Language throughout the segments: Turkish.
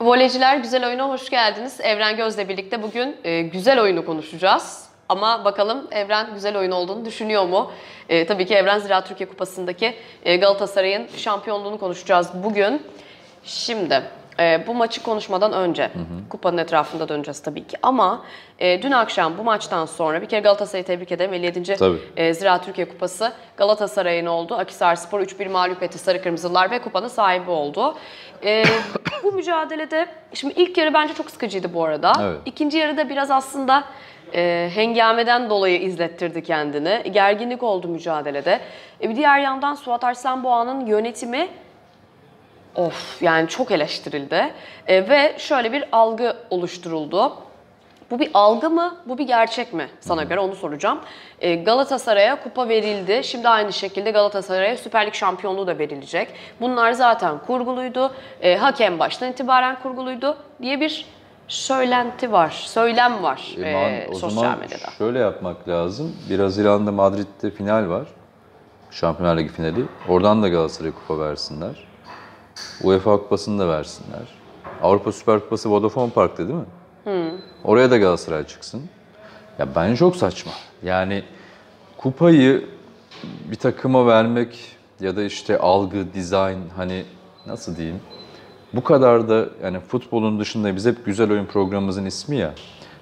Voleyciler Güzel Oyun'a hoş geldiniz. Evren Göz'le birlikte bugün e, güzel oyunu konuşacağız. Ama bakalım Evren güzel oyun olduğunu düşünüyor mu? E, tabii ki Evren Ziraat Türkiye Kupası'ndaki e, Galatasaray'ın şampiyonluğunu konuşacağız bugün. Şimdi e, bu maçı konuşmadan önce hı hı. kupanın etrafında döneceğiz tabii ki. Ama e, dün akşam bu maçtan sonra bir kere Galatasaray'ı tebrik ederim. 57. E, Ziraat Türkiye Kupası Galatasaray'ın oldu. Akisar Spor 3-1 mağlup etti Sarı Kırmızılar ve kupanın sahibi oldu. E, bu mücadelede, şimdi ilk yarı bence çok sıkıcıydı bu arada. Evet. İkinci yarıda biraz aslında e, hengameden dolayı izlettirdi kendini. Gerginlik oldu mücadelede. E, bir diğer yandan Suat Arslanboğa'nın yönetimi Of yani çok eleştirildi e, ve şöyle bir algı oluşturuldu. Bu bir algı mı, bu bir gerçek mi? Sana göre onu soracağım. E, Galatasaray'a kupa verildi. Şimdi aynı şekilde Galatasaray'a Süper Lig şampiyonluğu da verilecek. Bunlar zaten kurguluydu. E, hakem baştan itibaren kurguluydu diye bir söylenti var, söylem var e, e, o sosyal zaman medyada. Şöyle yapmak lazım. 1 Haziran'da Madrid'de final var. Şampiyonlar Ligi finali. Oradan da Galatasaray'a kupa versinler. UEFA Kupası'nı da versinler. Avrupa Süper Kupası Vodafone Park'ta değil mi? Hı. Oraya da Galatasaray çıksın. Ya bence çok saçma. Yani kupayı bir takıma vermek ya da işte algı, dizayn hani nasıl diyeyim? Bu kadar da yani futbolun dışında biz hep güzel oyun programımızın ismi ya.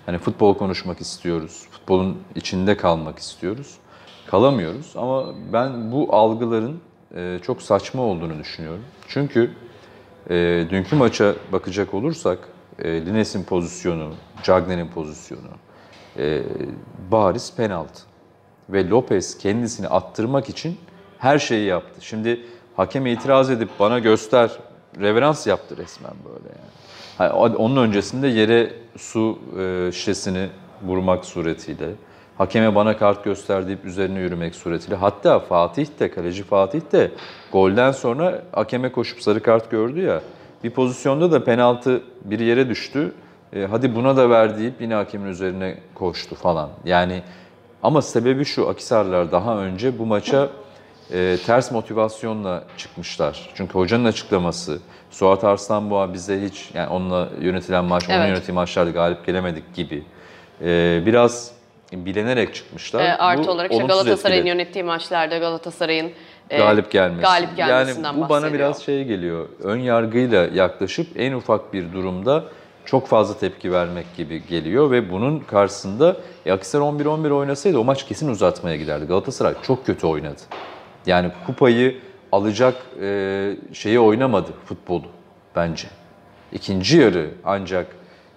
Hani futbol konuşmak istiyoruz. Futbolun içinde kalmak istiyoruz. Kalamıyoruz ama ben bu algıların e, çok saçma olduğunu düşünüyorum. Çünkü e, dünkü maça bakacak olursak e, Lines'in pozisyonu, Cagney'in pozisyonu e, bariz penaltı. Ve Lopez kendisini attırmak için her şeyi yaptı. Şimdi hakeme itiraz edip bana göster, reverans yaptı resmen böyle yani. Onun öncesinde yere su e, şişesini vurmak suretiyle, hakeme bana kart göster deyip üzerine yürümek suretiyle. Hatta Fatih de, kaleci Fatih de golden sonra hakeme koşup sarı kart gördü ya. Bir pozisyonda da penaltı bir yere düştü. E, hadi buna da ver deyip yine hakemin üzerine koştu falan. Yani ama sebebi şu Akisarlar daha önce bu maça e, ters motivasyonla çıkmışlar. Çünkü hocanın açıklaması, Suat Arslanboğa bize hiç yani onunla yönetilen maç, evet. onun yönettiği maçlarda galip gelemedik gibi. E, biraz bilenerek çıkmışlar. E, artı Bu, olarak işte Galatasaray'ın yönettiği maçlarda Galatasaray'ın e, galip gelmesi. Galip gelmesinden yani bu bana biraz şey geliyor. Ön yargıyla yaklaşıp en ufak bir durumda çok fazla tepki vermek gibi geliyor ve bunun karşısında e, Akisar 11-11 oynasaydı o maç kesin uzatmaya giderdi. Galatasaray çok kötü oynadı. Yani kupayı alacak e, şeyi oynamadı futbolu bence. İkinci yarı ancak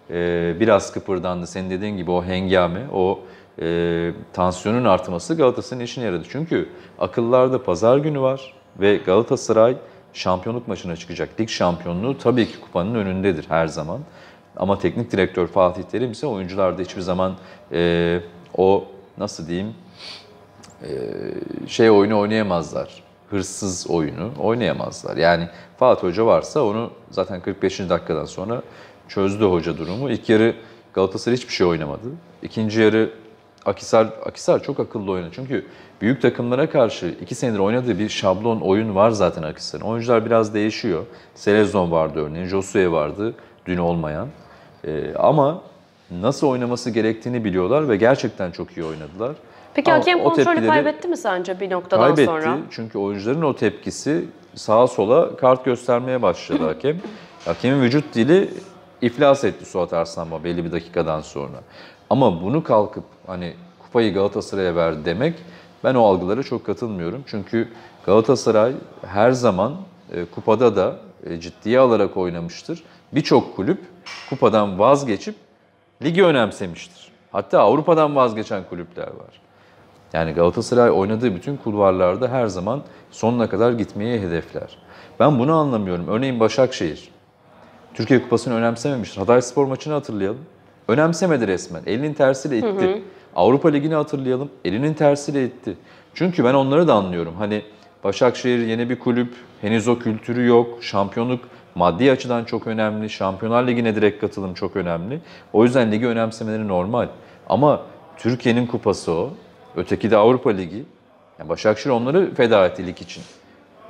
e, biraz kıpırdandı. Senin dediğin gibi o hengame, o e, tansiyonun artması Galatasaray'ın işine yaradı. Çünkü akıllarda pazar günü var ve Galatasaray şampiyonluk maçına çıkacak. Lig şampiyonluğu tabii ki kupanın önündedir her zaman. Ama teknik direktör Fatih Terim ise oyuncularda hiçbir zaman e, o nasıl diyeyim e, şey oyunu oynayamazlar. Hırsız oyunu oynayamazlar. Yani Fatih Hoca varsa onu zaten 45. dakikadan sonra çözdü hoca durumu. İlk yarı Galatasaray hiçbir şey oynamadı. İkinci yarı Akisar, Akisar çok akıllı oynadı. Çünkü büyük takımlara karşı iki senedir oynadığı bir şablon oyun var zaten Akisar'ın. Oyuncular biraz değişiyor. Selezon vardı örneğin, Josue vardı dün olmayan. Ee, ama nasıl oynaması gerektiğini biliyorlar ve gerçekten çok iyi oynadılar. Peki Ama hakem kontrolü kaybetti mi sence bir noktadan kaybetti, sonra? Kaybetti çünkü oyuncuların o tepkisi sağa sola kart göstermeye başladı hakem. Hakemin vücut dili iflas etti Suat Arslanma belli bir dakikadan sonra. Ama bunu kalkıp hani kupayı Galatasaray'a ver demek ben o algılara çok katılmıyorum. Çünkü Galatasaray her zaman e, kupada da e, ciddiye alarak oynamıştır. Birçok kulüp kupadan vazgeçip ligi önemsemiştir. Hatta Avrupa'dan vazgeçen kulüpler var. Yani Galatasaray oynadığı bütün kulvarlarda her zaman sonuna kadar gitmeyi hedefler. Ben bunu anlamıyorum. Örneğin Başakşehir. Türkiye Kupası'nı önemsememiştir. Hatay Spor maçını hatırlayalım. Önemsemedi resmen. Elinin tersiyle itti. Hı hı. Avrupa Ligi'ni hatırlayalım. Elinin tersiyle itti. Çünkü ben onları da anlıyorum. Hani Başakşehir yeni bir kulüp, henüz o kültürü yok. Şampiyonluk maddi açıdan çok önemli. Şampiyonlar Ligi'ne direkt katılım çok önemli. O yüzden ligi önemsemeleri normal. Ama Türkiye'nin kupası o. Öteki de Avrupa Ligi. Yani Başakşehir onları feda etti lig için.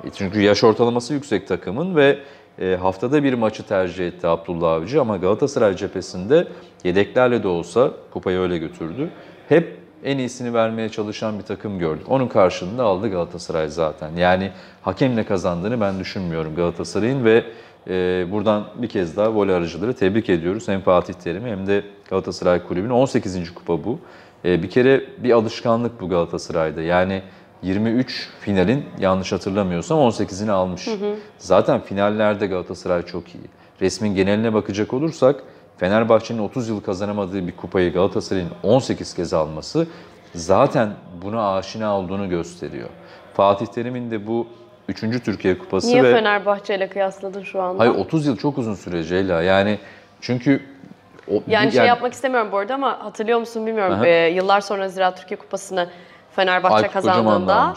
E çünkü yaş ortalaması yüksek takımın ve e, haftada bir maçı tercih etti Abdullah Avcı ama Galatasaray cephesinde yedeklerle de olsa kupayı öyle götürdü. Hep en iyisini vermeye çalışan bir takım gördük. Onun karşılığında aldı Galatasaray zaten. Yani hakemle kazandığını ben düşünmüyorum Galatasaray'ın ve e, buradan bir kez daha voley aracıları tebrik ediyoruz. Hem Fatih Terim'i hem de Galatasaray Kulübü'nün 18. kupa bu. E, bir kere bir alışkanlık bu Galatasaray'da. Yani 23 finalin yanlış hatırlamıyorsam 18'ini almış. Hı hı. Zaten finallerde Galatasaray çok iyi. Resmin geneline bakacak olursak Fenerbahçe'nin 30 yıl kazanamadığı bir kupayı Galatasaray'ın 18 kez alması zaten buna aşina olduğunu gösteriyor. Fatih Terim'in de bu 3. Türkiye Kupası Niye ve... Fenerbahçe ile kıyasladın şu anda? Hayır 30 yıl çok uzun süre Ceyla. Yani çünkü... O, yani, şey yapmak istemiyorum bu arada ama hatırlıyor musun bilmiyorum. Ee, yıllar sonra Ziraat Türkiye Kupası'nı Fenerbahçe Aykut kazandığında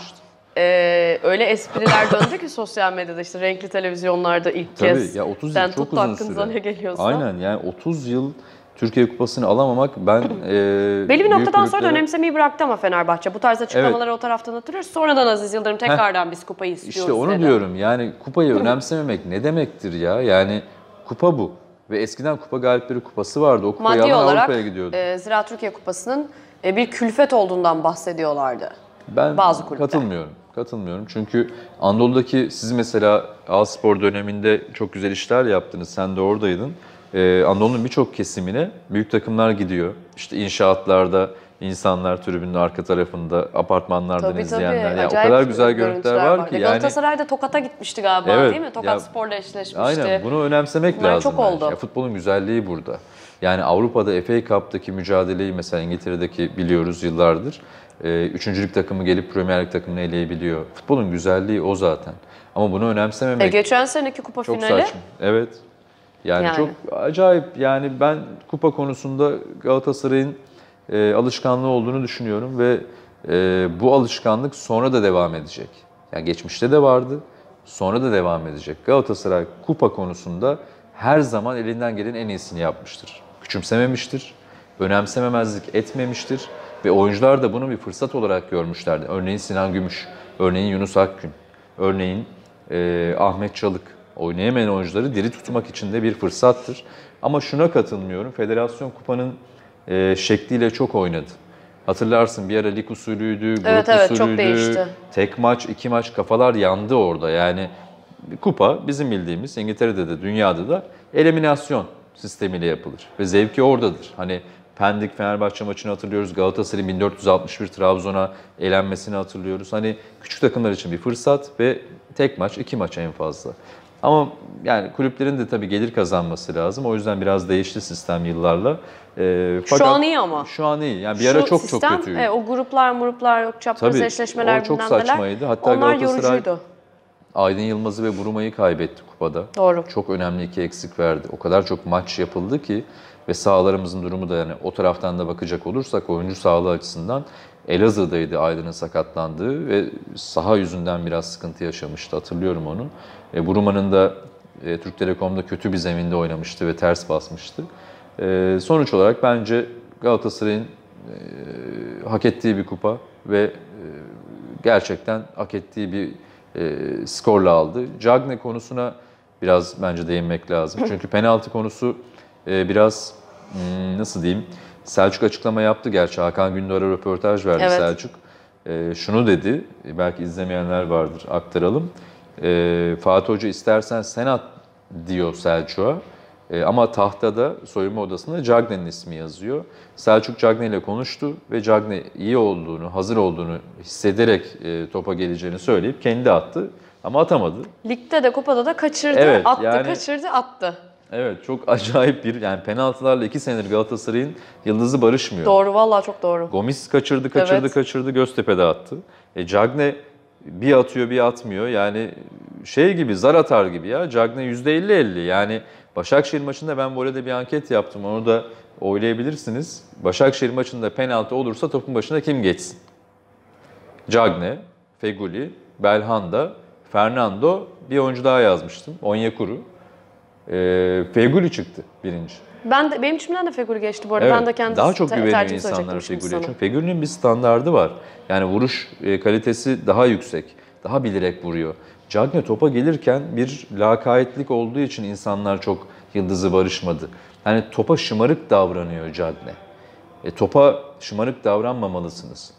e, öyle espriler döndü ki sosyal medyada işte renkli televizyonlarda ilk Tabii, kez. ya 30 Sen yıl çok tuttu uzun aklınıza süre. ne geliyorsa. Aynen yani 30 yıl Türkiye Kupası'nı alamamak ben e, Belli bir noktadan büyük sonra da kulüplere- önemsemeyi bıraktı ama Fenerbahçe. Bu tarz açıklamaları o taraftan hatırlıyoruz. Sonradan Aziz Yıldırım tekrardan biz kupayı istiyoruz İşte onu dedi. diyorum yani kupayı önemsememek ne demektir ya? Yani kupa bu. Ve eskiden kupa galipleri kupası vardı. O kupayı Maddi alan olarak Avrupa'ya gidiyordu. e, Ziraat Türkiye Kupası'nın bir külfet olduğundan bahsediyorlardı. Ben bazı kulüpler. katılmıyorum. Katılmıyorum. Çünkü Anadolu'daki siz mesela A-Spor döneminde çok güzel işler yaptınız. Sen de oradaydın. Ee, Anadolu'nun birçok kesimine büyük takımlar gidiyor. İşte inşaatlarda insanlar tribünün arka tarafında, apartmanlardan Tabii tabii. izleyenler. Yani o kadar güzel görüntüler var vardı. ki. Yani, Galatasaray da Tokat'a gitmişti galiba Evet, değil mi? Tokat ya- Spor'la eşleşmişti. Aynen bunu önemsemek Bunlar lazım. çok oldu. Ya, futbolun güzelliği burada. Yani Avrupa'da FA Cup'taki mücadeleyi mesela İngiltere'deki biliyoruz yıllardır. Ee, üçüncülük takımı gelip Premier Lig takımını eleyebiliyor. Futbolun güzelliği o zaten. Ama bunu E, önemsememek geçen seneki kupa çok finali saçma. Evet. Yani, Yani. çok acayip. Yani ben kupa konusunda Galatasaray'ın e, alışkanlığı olduğunu düşünüyorum ve e, bu alışkanlık sonra da devam edecek. Yani geçmişte de vardı, sonra da devam edecek. Galatasaray kupa konusunda her zaman elinden gelen en iyisini yapmıştır. Küçümsememiştir, önemsememezlik etmemiştir ve oyuncular da bunu bir fırsat olarak görmüşlerdi. Örneğin Sinan Gümüş, örneğin Yunus Akgün, örneğin e, Ahmet Çalık oynayamayan oyuncuları diri tutmak için de bir fırsattır. Ama şuna katılmıyorum. Federasyon kupanın e, şekliyle çok oynadı. Hatırlarsın bir ara lig usulüydü, grup Evet, evet, çok usulüydü. değişti. Tek maç, iki maç kafalar yandı orada. Yani kupa bizim bildiğimiz İngiltere'de de dünyada da eliminasyon sistemiyle yapılır. Ve zevki oradadır. Hani Pendik Fenerbahçe maçını hatırlıyoruz. Galatasaray'ın 1461 Trabzon'a elenmesini hatırlıyoruz. Hani küçük takımlar için bir fırsat ve tek maç, iki maç en fazla. Ama yani kulüplerin de tabii gelir kazanması lazım. O yüzden biraz değişti sistem yıllarla. Ee, Şu an iyi ama. Şu an iyi. Yani bir ara Şu çok sistem, çok kötüydü. e, o gruplar, gruplar, yok çapraz Tabii, eşleşmeler o çok saçmaydı. Hatta Onlar Galatasaray- yorucuydu. Aydın Yılmaz'ı ve Buruma'yı kaybetti kupada. Doğru. Çok önemli iki eksik verdi. O kadar çok maç yapıldı ki ve sahalarımızın durumu da yani o taraftan da bakacak olursak oyuncu sağlığı açısından Elazığ'daydı Aydın'ın sakatlandığı ve saha yüzünden biraz sıkıntı yaşamıştı. Hatırlıyorum onu. E, Buruma'nın da e, Türk Telekom'da kötü bir zeminde oynamıştı ve ters basmıştı. E, sonuç olarak bence Galatasaray'ın e, hak ettiği bir kupa ve e, gerçekten hak ettiği bir e, skorla aldı. Cagne konusuna biraz bence değinmek lazım. Çünkü penaltı konusu e, biraz hmm, nasıl diyeyim? Selçuk açıklama yaptı gerçi. Hakan Gündoğar'a röportaj verdi Evet. Selçuk. E, şunu dedi, belki izlemeyenler vardır aktaralım. E, Fatih Hoca istersen sen at diyor Selçuk'a. E, ama tahtada soyunma odasında Cagne'nin ismi yazıyor. Selçuk Cagne ile konuştu ve Cagne iyi olduğunu, hazır olduğunu hissederek e, topa geleceğini söyleyip kendi attı. Ama atamadı. Ligde de kupada da kaçırdı, Evet, attı, yani- kaçırdı, attı. Evet çok acayip bir yani penaltılarla iki senedir Galatasaray'ın yıldızı barışmıyor. Doğru, vallahi çok doğru. Gomis kaçırdı, kaçırdı, Evet. kaçırdı. Göztepe'de attı. E Cagne bir atıyor, bir atmıyor. Yani şey gibi, zar atar gibi ya. Cagne %50-50. Yani Başakşehir maçında ben voleyde bir anket yaptım. Onu da oylayabilirsiniz. Başakşehir maçında penaltı olursa topun başına kim geçsin? Cagne, Feguli, Belhanda, Fernando, bir oyuncu daha yazmıştım. Onyekuru. E, Feguli çıktı birinci. Ben de, benim içimden de Feguli geçti bu arada. Evet, ben de kendi daha çok güveniyor insanlar Fegüli'ye. Çünkü Fegüli'nin bir standardı var. Yani vuruş e, kalitesi daha yüksek. Daha bilerek vuruyor. Cagne topa gelirken bir lakayetlik olduğu için insanlar çok yıldızı barışmadı. Yani topa şımarık davranıyor Cagne. E, topa şımarık davranmamalısınız.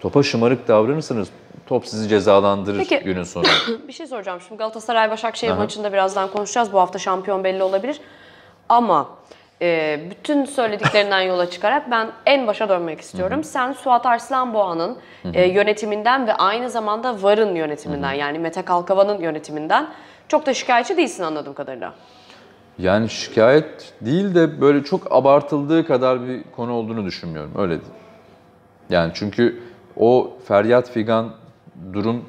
Topa şımarık davranırsanız top sizi cezalandırır Peki. günün sonunda. Bir şey soracağım şimdi Galatasaray Başakşehir Aha. maçında birazdan konuşacağız. Bu hafta şampiyon belli olabilir. Ama e, bütün söylediklerinden yola çıkarak ben en başa dönmek istiyorum. Sen Suat Arslanboğa'nın e, yönetiminden ve aynı zamanda VAR'ın yönetiminden yani Mete Kalkavan'ın yönetiminden çok da şikayetçi değilsin anladığım kadarıyla. Yani şikayet değil de böyle çok abartıldığı kadar bir konu olduğunu düşünmüyorum. Öyle değil. Yani çünkü o feryat figan durum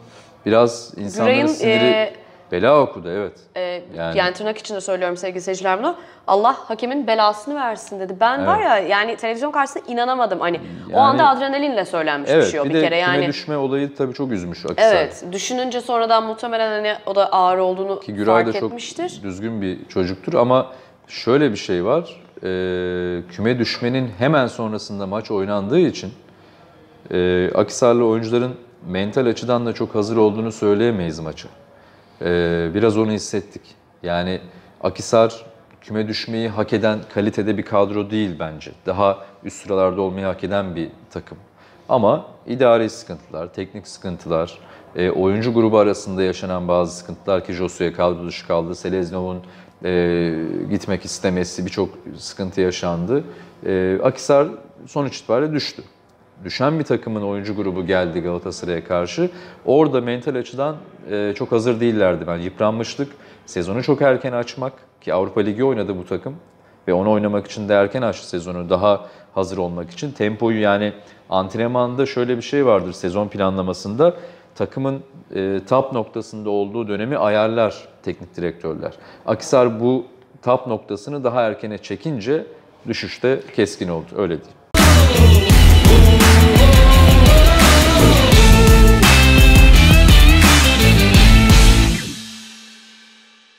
biraz insanların Güray'ın, siniri e, bela okudu evet. E, yani, Yani- tırnak içinde söylüyorum sevgili seyirciler bunu. Allah hakemin belasını versin dedi. Ben var ya yani televizyon karşısında inanamadım. Hani o Yani- anda adrenalinle söylenmiş bir Evet şey o bir, bir, kere yani. düşme olayı tabii çok üzmüş Akisar. Evet, düşününce sonradan muhtemelen hani o da ağır olduğunu Ki Güray fark da çok etmiştir. düzgün bir çocuktur ama şöyle bir şey var. Ee, küme düşmenin hemen sonrasında maç oynandığı için e, Akisarlı oyuncuların mental açıdan da çok hazır olduğunu söyleyemeyiz maçı. Ee, biraz onu hissettik. Yani Akisar küme düşmeyi hak eden kalitede bir kadro değil bence. Daha üst sıralarda olmayı hak eden bir takım. Ama idari sıkıntılar, teknik sıkıntılar, e, oyuncu grubu arasında yaşanan bazı sıkıntılar ki Josué kadro dışı kaldı, Seleznov'un e, gitmek istemesi birçok sıkıntı yaşandı. E, Akisar sonuç itibariyle düştü düşen bir takımın oyuncu grubu geldi Galatasaray'a karşı. Orada mental açıdan e, çok hazır değillerdi. Ben yıpranmışlık, sezonu çok erken açmak ki Avrupa Ligi oynadı bu takım ve onu oynamak için de erken açtı sezonu daha hazır olmak için. Tempoyu yani antrenmanda şöyle bir şey vardır sezon planlamasında takımın e, top noktasında olduğu dönemi ayarlar teknik direktörler. Akisar bu top noktasını daha erkene çekince düşüşte keskin oldu öyle diyeyim.